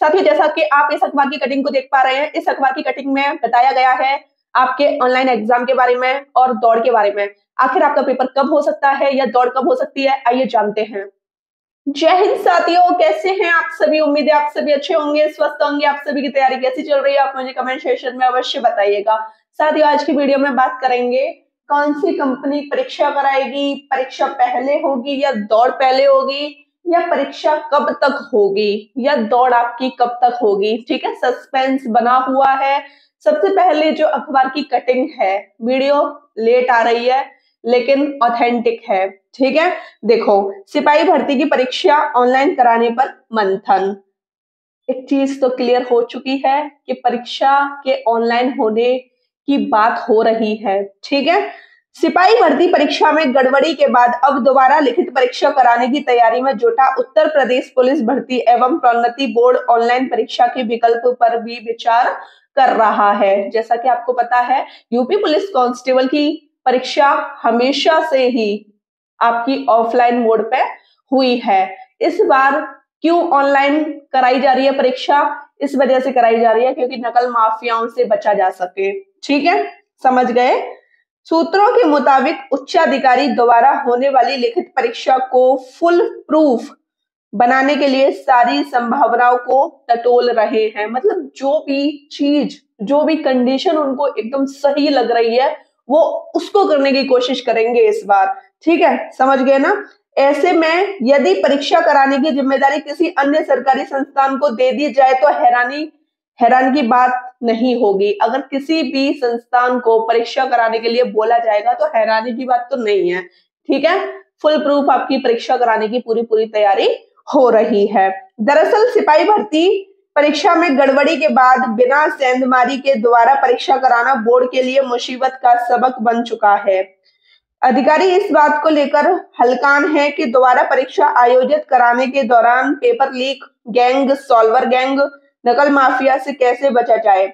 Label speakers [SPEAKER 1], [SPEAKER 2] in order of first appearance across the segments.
[SPEAKER 1] साथियों जैसा कि आप इस अखबार की कटिंग को देख पा रहे हैं। इस अखबार की कटिंग में बताया गया है आपके ऑनलाइन एग्ज़ाम के बारे में और दौड़ के बारे में। आखिर आपका पेपर कब हो सकता है या दौड़ कब हो सकती है, आइए जानते हैं। जय हिंद साथियों, कैसे हैं आप सभी? उम्मीद है आप सभी अच्छे होंगे, स्वस्थ होंगे, आप सभी की तैयारी कैसी चल रही है? आप मुझे कमेंट सेक्शन में अवश्य बताइएगा। साथियों, आज की वीडियो में बात करेंगे कौन सी कंपनी परीक्षा कराएगी परीक्षा पहले होगी या दौड़ पहले होगी? या परीक्षा कब तक होगी? या दौड़ आपकी कब तक होगी? ठीक है, सस्पेंस बना हुआ है। सबसे पहले जो अखबार की कटिंग है, वीडियो लेट आ रही है, लेकिन ऑथेंटिक है। ठीक है? देखो, सिपाही भर्ती की परीक्षा ऑनलाइन कराने पर मंथन। एक चीज़ तो क्लियर हो चुकी है कि परीक्षा के ऑनलाइन होने की बात हो रही है। ठीक है? सिपाही भर्ती परीक्षा में गड़बड़ी के बाद अब दोबारा लिखित परीक्षा कराने की तैयारी में जुटा उत्तर प्रदेश पुलिस भर्ती एवं प्रोन्नति बोर्ड ऑनलाइन परीक्षा के विकल्प पर भी विचार कर रहा है। जैसा कि आपको पता है, यूपी पुलिस कांस्टेबल की परीक्षा हमेशा से ही आपकी ऑफलाइन मोड पे हुई है। इस बार क्यों ऑनलाइन कराई जा रही है परीक्षा? इस वजह से कराई जा रही है क्योंकि नकल माफियाओं से बचा जा सके। ठीक है? समझ गए? सूत्रों के मुताबिक उच्चाधिकारी द्वारा होने वाली लिखित परीक्षा को फुल प्रूफ बनाने के लिए सारी संभावनाओं को टटोल रहे हैं। मतलब जो भी चीज़, जो भी कंडीशन उनको एकदम सही लग रही है, वो उसको करने की कोशिश करेंगे इस बार। ठीक है? समझ गए ना? ऐसे में यदि परीक्षा कराने की ज़िम्मेदारी किसी अन्य सरकारी संस्थान को दे दी जाए तो हैरानी हैरान की बात नहीं होगी। अगर किसी भी संस्थान को परीक्षा कराने के लिए बोला जाएगा तो हैरानी की बात तो नहीं है। ठीक है? फुल प्रूफ आपकी परीक्षा कराने की पूरी पूरी तैयारी हो रही है। दरअसल सिपाही भर्ती परीक्षा में गड़बड़ी के बाद बिना सेंधमारी के द्वारा परीक्षा कराना बोर्ड के लिए मुसीबत का सबक बन चुका है। अधिकारी इस बात को लेकर हलकान है कि दोबारा परीक्षा आयोजित कराने के दौरान paper leak, gang, solver gang नकल माफिया से कैसे बचा जाए?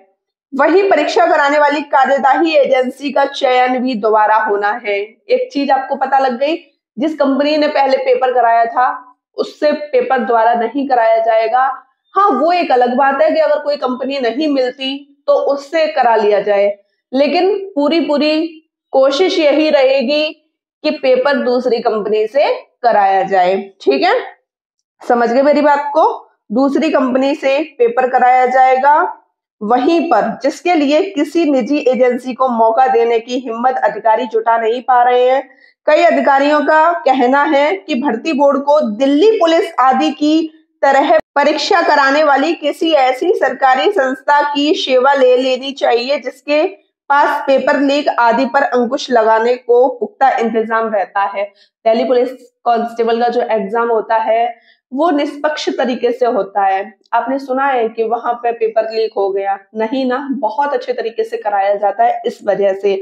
[SPEAKER 1] वही परीक्षा कराने वाली कार्यदाही एजेंसी का चयन भी दोबारा होना है। एक चीज़ आपको पता लग गई, जिस कंपनी ने पहले पेपर कराया था, उससे पेपर द्वारा नहीं कराया जाएगा। हाँ वो एक अलग बात है कि अगर कोई कंपनी नहीं मिलती तो उससे करा लिया जाए। लेकिन पूरी पूरी कोशिश यही रहेगी कि पेपर दूसरी कंपनी से कराया जाए। ठीक है? समझ गए मेरी बात को? दूसरी कंपनी से पेपर कराया जाएगा। वहीं पर जिसके लिए किसी निजी एजेंसी को मौका देने की हिम्मत अधिकारी जुटा नहीं पा रहे हैं, कई अधिकारियों का कहना है कि भर्ती बोर्ड को दिल्ली पुलिस आदि की तरह परीक्षा कराने वाली किसी ऐसी सरकारी संस्था की सेवा ले लेनी चाहिए जिसके पास पेपर लीक आदि पर अंकुश लगाने को पुख्ता इंतज़ाम रहता है। दिल्ली पुलिस कांस्टेबल का जो एग्ज़ाम होता है, वो निष्पक्ष तरीके से होता है। आपने सुना है कि वहाँ पे पेपर लीक हो गया। नहीं ना, बहुत अच्छे तरीके से कराया जाता है इस वजह से।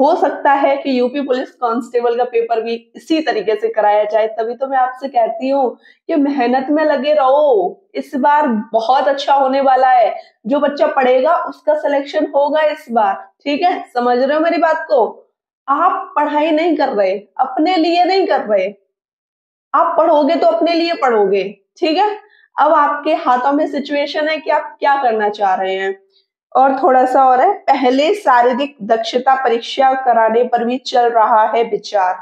[SPEAKER 1] हो सकता है कि यूपी पुलिस कांस्टेबल का पेपर भी इसी तरीके से कराया जाए, तभी तो मैं आपसे कहती हूँ कि मेहनत में लगे रहो। इस बार बहुत अच्छा होने वाला है। जो बच्चा पढ़ेगा, उसका सिलेक्शन होगा इस बार। ठीक है? समझ रहे हो मेरी बात को? आप पढ़ाई नहीं कर रहे, अपने लिए नहीं कर रहे। आप पढ़ोगे तो अपने लिए पढ़ोगे। ठीक है? अब आपके हाथों में सिचुएशन है कि आप क्या करना चाह रहे हैं। और थोड़ा सा और है, पहले शारीरिक दक्षता परीक्षा कराने पर भी चल रहा है विचार,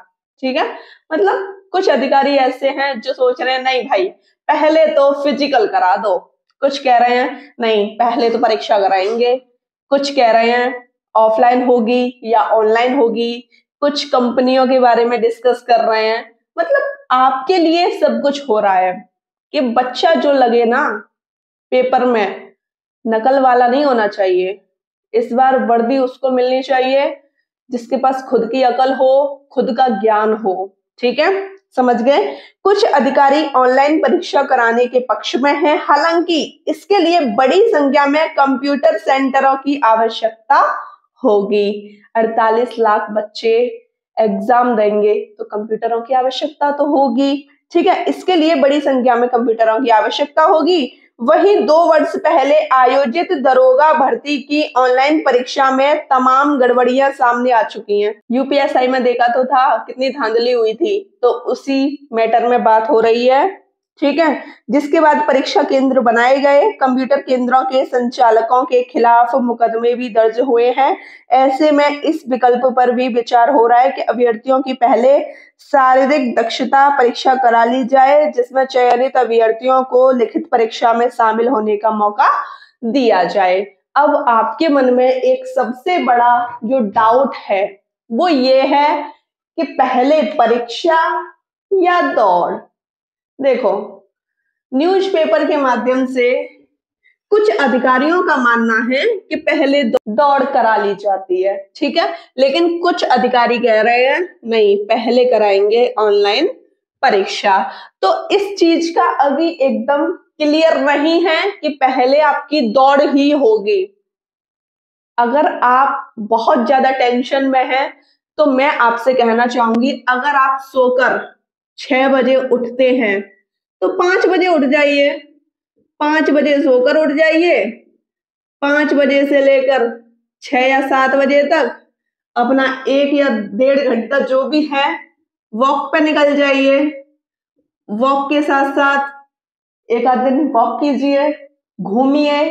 [SPEAKER 1] ठीक है? मतलब कुछ अधिकारी ऐसे हैं जो सोच रहे हैं, नहीं भाई, पहले तो फ़िज़िकल करा दो। कुछ कह रहे हैं, नहीं, पहले तो परीक्षा कराएँगे। कुछ कह रहे हैं, ऑफलाइन होगी या ऑनलाइन होगी? कुछ कंपनियों के बारे में डिस्कस कर रहे हैं। मतलब आपके लिए सब कुछ हो रहा है कि बच्चा जो लगे ना पेपर में नकल वाला नहीं होना चाहिए। इस बार वर्दी उसको मिलनी चाहिए, जिसके पास खुद की अकल हो, खुद का ज्ञान हो। ठीक है? समझ गए? कुछ अधिकारी ऑनलाइन परीक्षा कराने के पक्ष में हैं। हालाँकि इसके लिए बड़ी संख्या में कंप्यूटर सेंटरों की आवश्यकता होगी। 48 लाख बच्चे एग्ज़ाम देंगे तो कंप्यूटरों की आवश्यकता तो होगी। ठीक है? इसके लिए बड़ी संख्या में कंप्यूटरों की आवश्यकता होगी। वही दो वर्ष पहले आयोजित दरोगा भर्ती की ऑनलाइन परीक्षा में तमाम गड़बड़ियाँ सामने आ चुकी हैं। यूपीएसआई में देखा तो था, कितनी धांधली हुई थी। तो उसी मैटर में बात हो रही है। ठीक है? जिसके बाद परीक्षा केंद्र बनाए गए, कंप्यूटर केंद्रों के संचालकों के खिलाफ मुकदमे भी दर्ज हुए हैं। ऐसे में इस विकल्प पर भी विचार हो रहा है कि अभ्यर्थियों की पहले शारीरिक दक्षता परीक्षा करा ली जाए, जिसमें चयनित अभ्यर्थियों को लिखित परीक्षा में शामिल होने का मौका दिया जाए। अब आपके मन में एक सबसे बड़ा जो डाउट है, वो ये है कि पहले परीक्षा या दौड़? देखो न्यूज़पेपर के माध्यम से कुछ अधिकारियों का मानना है कि पहले दौड़ करा ली जाती है, ठीक है? लेकिन कुछ अधिकारी कह रहे हैं, नहीं, पहले कराएँगे ऑनलाइन परीक्षा। तो इस चीज़ का अभी एकदम क्लियर नहीं है कि पहले आपकी दौड़ ही होगी। अगर आप बहुत ज़्यादा टेंशन में हैं तो मैं आपसे कहना चाहूँगी, अगर आप सोकर छह बजे उठते हैं। तो पाँच बजे उठ जाइए। पाँच बजे सोकर उठ जाइए। पाँच बजे से लेकर छह या सात बजे तक अपना एक या डेढ़ घंटा जो भी है, वॉक पे निकल जाइए। वॉक के साथ साथ एक आध दिन वॉक कीजिए, घूमिए।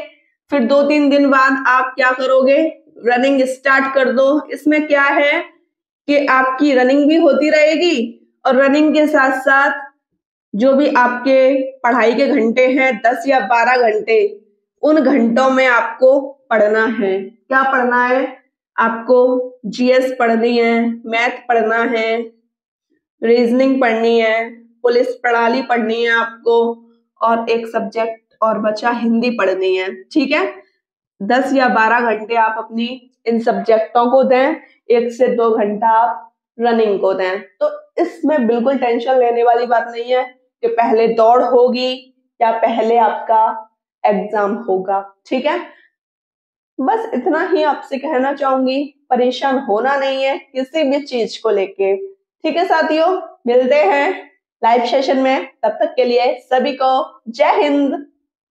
[SPEAKER 1] फिर दो तीन दिन बाद आप क्या करोगे? रनिंग स्टार्ट कर दो। इसमें क्या है कि आपकी रनिंग भी होती रहेगी और रनिंग के साथ साथ जो भी आपके पढ़ाई के घंटे हैं, दस या बारह घंटे, उन घंटों में आपको पढ़ना है। क्या पढ़ना है? आपको जीएस पढ़नी है, मैथ पढ़ना है रीजनिंग पढ़नी है, पुलिस प्रणाली पढ़नी है आपको, और एक सब्जेक्ट और बचा हिंदी पढ़नी है। ठीक है? दस या बारह घंटे आप अपनी इन सब्जेक्टों को दें, एक से दो घंटा आप रनिंग को दें। तो इसमें बिल्कुल टेंशन लेने वाली बात नहीं है कि पहले दौड़ होगी या पहले आपका एग्ज़ाम होगा, ठीक है? बस इतना ही आपसे कहना चाहूँगी, परेशान होना नहीं है किसी भी चीज़ को लेके, ठीक है साथियों? मिलते हैं लाइव सेशन में, तब तक के लिए सभी को जय हिंद।